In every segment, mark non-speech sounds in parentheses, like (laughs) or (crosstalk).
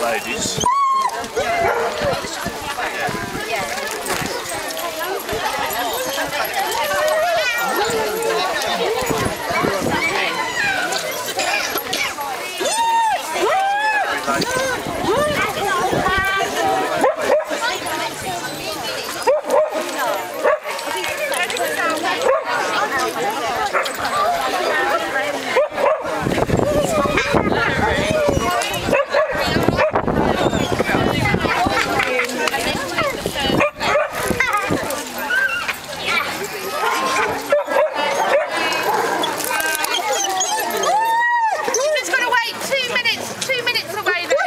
ladies. Just got to wait two minutes, two minutes away there.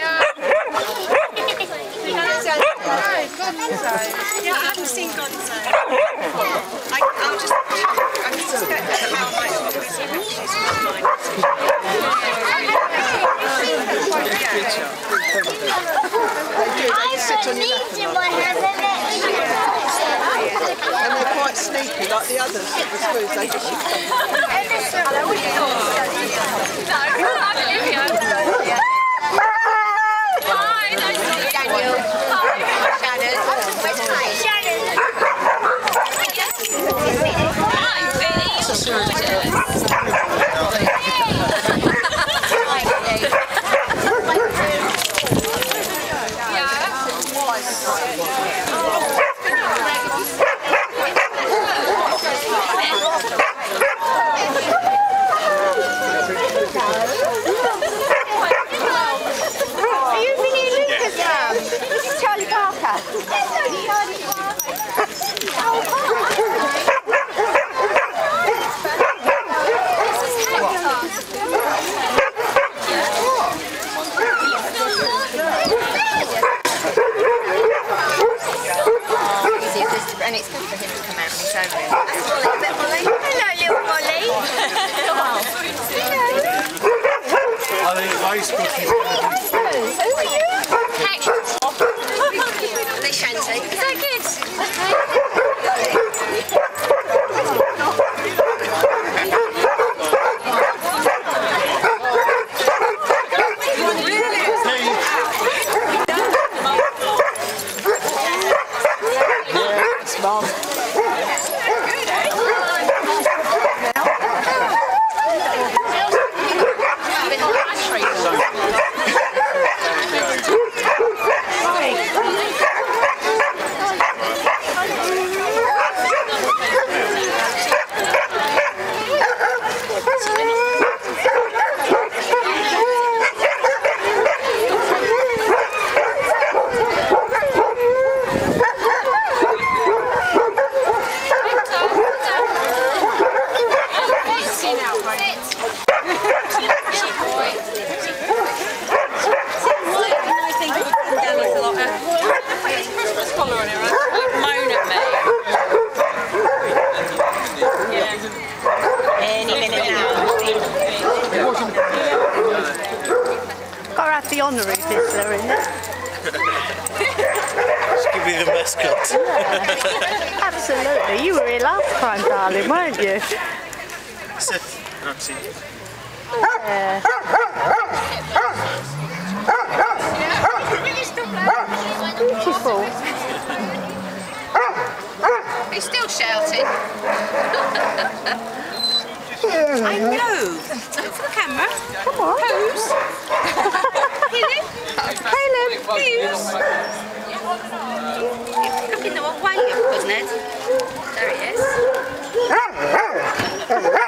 Yeah, I haven't seen Gonzo. I, I'll just, I suspect that how much she's not mine. I sit on your lap And they're quite sneaky like the others at the schools. They just Are you Vinnie Lucas, um? This is Charlie Parker. Charlie Parker. and it's good for him to come out and show me. That's Molly, is that Molly? Hello, little Molly. I think Facebook is going to be Who are you? Hey, Shanty. Is that good? Yes, Mum. Any minute now. Got to have the honorary Vizsla in there. give me the mascot. (laughs) Absolutely. You were here last time, darling, weren't you? Sit, Roxy. Beautiful. He's still shouting. I know. Look for the camera. Come on. Pose. Caleb. Caleb, please. Look in the wrong way, of course, Ned. There he is. (laughs)